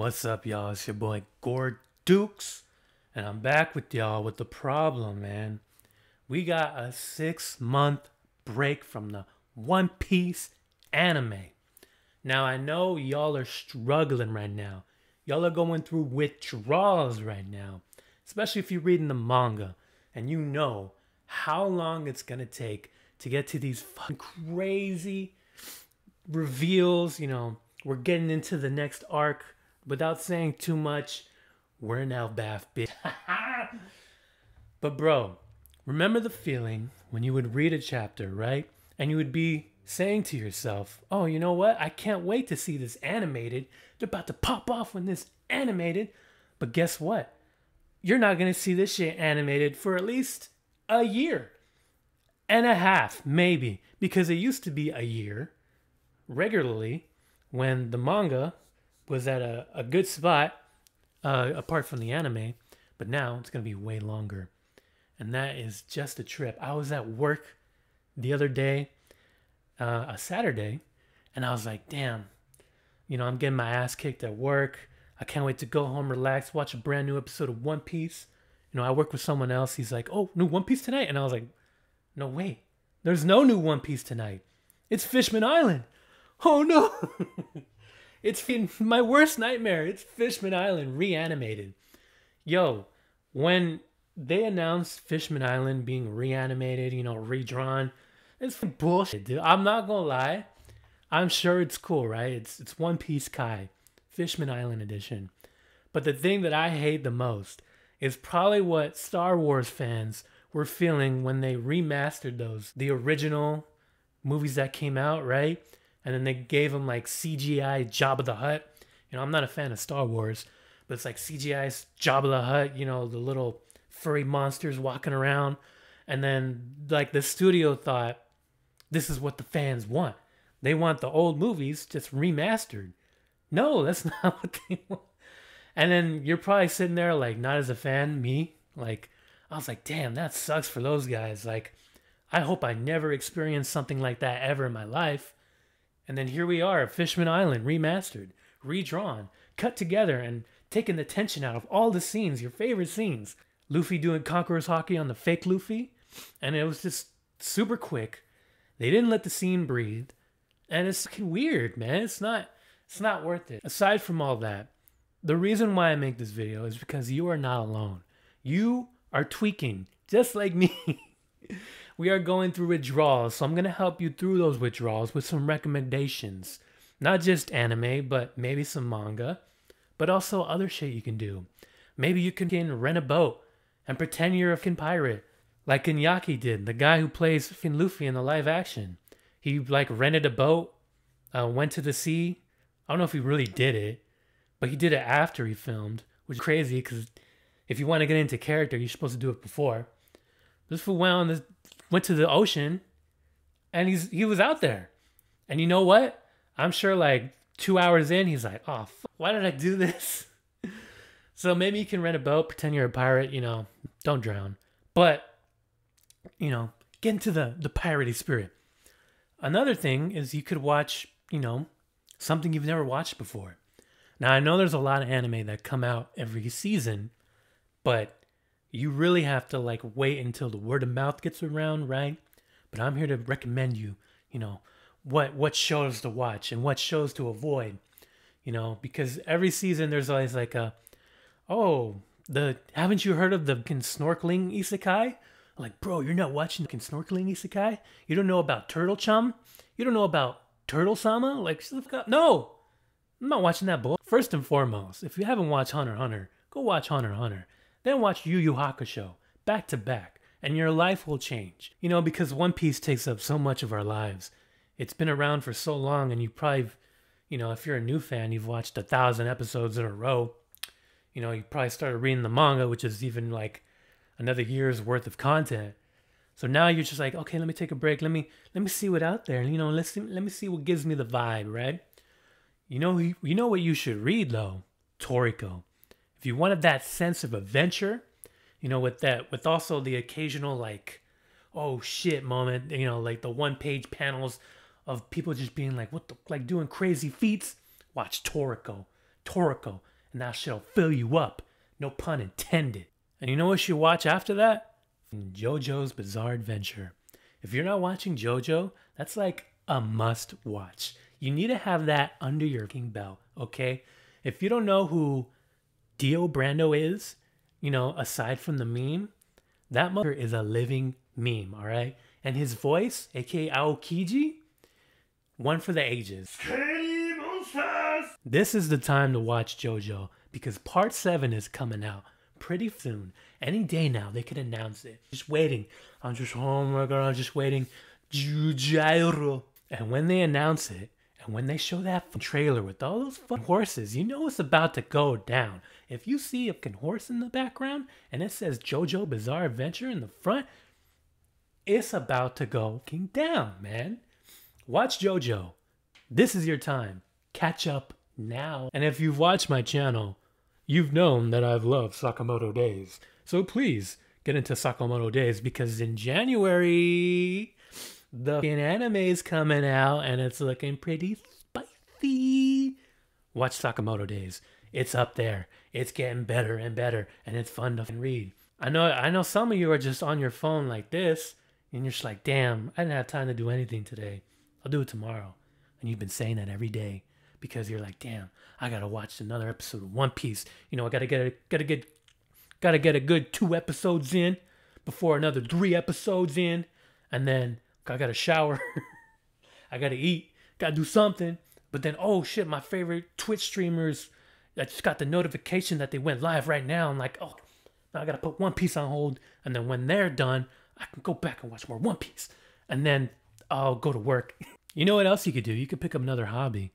What's up, y'all? It's your boy Gord Dukes, and I'm back with y'all with the problem, man. We got a six month break from the One Piece anime. Now, I know y'all are struggling right now. Y'all are going through withdrawals right now, especially if you're reading the manga and you know how long it's gonna take to get to these crazy reveals. You know, we're getting into the next arc without saying too much. We're in Elbaf, bitch. but bro, remember the feeling when you would read a chapter, right? And you would be saying to yourself, "Oh, you know what? I can't wait to see this animated. They're about to pop off when this animated." But guess what? You're not gonna see this shit animated for at least a year and a half, maybe, because it used to be a year regularly when the manga was at a, a good spot, uh, apart from the anime, but now it's going to be way longer. And that is just a trip. I was at work the other day, uh, a Saturday, and I was like, damn, you know, I'm getting my ass kicked at work. I can't wait to go home, relax, watch a brand new episode of One Piece. You know, I work with someone else. He's like, oh, new One Piece tonight? And I was like, no, wait, there's no new One Piece tonight. It's Fishman Island. Oh no! it's my worst nightmare. It's Fishman Island reanimated. Yo, when they announced Fishman Island being reanimated, you know, redrawn, it's bullshit, dude. I'm not gonna lie. I'm sure it's cool, right? It's it's One Piece Kai, Fishman Island edition. But the thing that I hate the most is probably what Star Wars fans were feeling when they remastered those, the original movies that came out, right? And then they gave him like CGI Jabba the Hutt. You know, I'm not a fan of Star Wars, but it's like CGI Jabba the Hutt, you know, the little furry monsters walking around. And then like the studio thought, this is what the fans want. They want the old movies just remastered. No, that's not what they want. And then you're probably sitting there like not as a fan, me, like I was like, damn, that sucks for those guys. Like, I hope I never experience something like that ever in my life. And then here we are, Fishman Island, remastered, redrawn, cut together, and taking the tension out of all the scenes, your favorite scenes. Luffy doing Conqueror's Haki on the fake Luffy. And it was just super quick. They didn't let the scene breathe. And it's fucking weird, man. It's not it's not worth it. Aside from all that, the reason why I make this video is because you are not alone. You are tweaking, just like me. we are going through withdrawals, so I'm going to help you through those withdrawals with some recommendations. Not just anime, but maybe some manga, but also other shit you can do. Maybe you can rent a boat and pretend you're a fin pirate, like Iñaki did, the guy who plays Finn Luffy in the live action. He like rented a boat, uh, went to the sea. I don't know if he really did it, but he did it after he filmed, which is crazy because if you want to get into character, you're supposed to do it before. This fool went on went to the ocean, and he's he was out there, and you know what? I'm sure like two hours in, he's like, "Oh, why did I do this?" so maybe you can rent a boat, pretend you're a pirate. You know, don't drown, but you know, get into the the piratey spirit. Another thing is you could watch, you know, something you've never watched before. Now I know there's a lot of anime that come out every season but you really have to like wait until the word of mouth gets around, right? But I'm here to recommend you, you know, what what shows to watch and what shows to avoid, you know, because every season there's always like a, oh, the haven't you heard of the can snorkeling isekai? Like, bro, you're not watching the snorkeling isekai? You don't know about Turtle Chum? You don't know about Turtle Sama? Like, no, I'm not watching that bull. First and foremost, if you haven't watched Hunter Hunter, go watch Hunter Hunter. Then watch Yu Yu Hakusho back to back, and your life will change. You know, because One Piece takes up so much of our lives. It's been around for so long, and you probably, you know, if you're a new fan, you've watched a thousand episodes in a row. You know, you probably started reading the manga, which is even like another year's worth of content. So now you're just like, okay, let me take a break. Let me let me see what out there. You know, let's see, let me see what gives me the vibe, right? You know, you, you know what you should read though, Toriko if you wanted that sense of adventure, you know, with that, with also the occasional like, oh shit moment, you know, like the one page panels of people just being like, what the, like doing crazy feats, watch Toriko. Toriko. and that shit'll fill you up. No pun intended. And you know what you watch after that? JoJo's Bizarre Adventure. If you're not watching JoJo, that's like a must watch. You need to have that under your king belt, okay? If you don't know who Dio Brando is, you know, aside from the meme, that mother is a living meme, all right? And his voice, aka Aokiji, one for the ages. This is the time to watch JoJo because part 7 is coming out pretty soon. Any day now, they could announce it. Just waiting. I'm just, oh my god, I'm just waiting. And when they announce it, and when they show that trailer with all those horses, you know it's about to go down. If you see a horse in the background and it says JoJo Bizarre Adventure in the front, it's about to go king down, man. Watch JoJo. This is your time. Catch up now. And if you've watched my channel, you've known that I've loved Sakamoto Days. So please get into Sakamoto Days because in January, the anime is coming out and it's looking pretty spicy. Watch Sakamoto Days. It's up there. It's getting better and better, and it's fun to read. I know. I know some of you are just on your phone like this, and you're just like, "Damn, I didn't have time to do anything today. I'll do it tomorrow." And you've been saying that every day because you're like, "Damn, I gotta watch another episode of One Piece. You know, I gotta get a, gotta get gotta get a good two episodes in before another three episodes in, and then I gotta shower. I gotta eat. Gotta do something. But then, oh shit, my favorite Twitch streamers. I just got the notification that they went live right now. I'm like, oh, now I gotta put One Piece on hold. And then when they're done, I can go back and watch more One Piece. And then I'll go to work. you know what else you could do? You could pick up another hobby.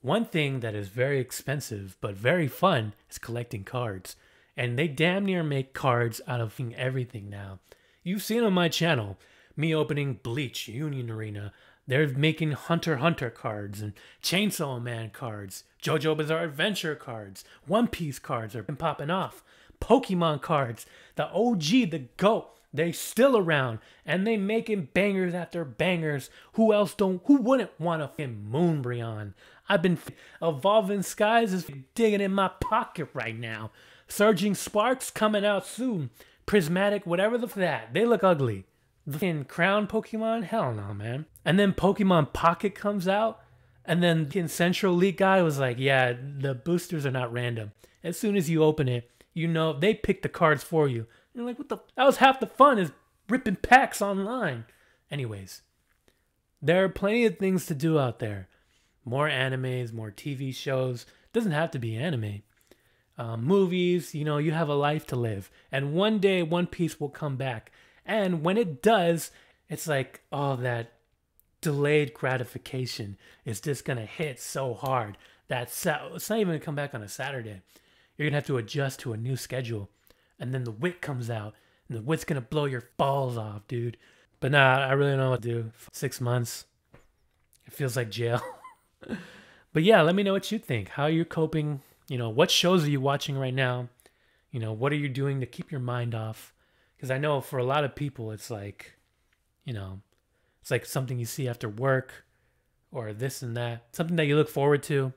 One thing that is very expensive but very fun is collecting cards. And they damn near make cards out of everything now. You've seen on my channel me opening Bleach Union Arena. They're making Hunter Hunter cards and Chainsaw Man cards, JoJo Bizarre Adventure cards, One Piece cards are popping off, Pokemon cards, the OG, the GOAT. They still around and they making bangers after bangers. Who else don't? Who wouldn't want a fucking Moonbreon? I've been evolving skies is digging in my pocket right now. Surging Sparks coming out soon. Prismatic, whatever the that. They look ugly the crown Pokemon? Hell no, man. And then Pokemon Pocket comes out, and then the Central League guy was like, yeah, the boosters are not random. As soon as you open it, you know they pick the cards for you. You're like, what the? That was half the fun is ripping packs online. Anyways, there are plenty of things to do out there. More animes, more TV shows. Doesn't have to be anime. Uh, movies, you know, you have a life to live. And one day One Piece will come back and when it does, it's like, oh, that delayed gratification is just going to hit so hard that sa- it's not even going to come back on a Saturday. You're going to have to adjust to a new schedule. And then the wit comes out, and the wit's going to blow your balls off, dude. But nah, I really don't know what to do. Six months. It feels like jail. but yeah, let me know what you think. How you're coping. You know, what shows are you watching right now? You know, what are you doing to keep your mind off? Because I know for a lot of people it's like, you know, it's like something you see after work or this and that, something that you look forward to.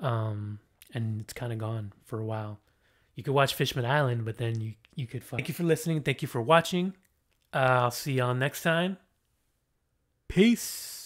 Um, and it's kind of gone for a while. You could watch Fishman Island, but then you you could. Thank you for listening. Thank you for watching. Uh, I'll see y'all next time. Peace.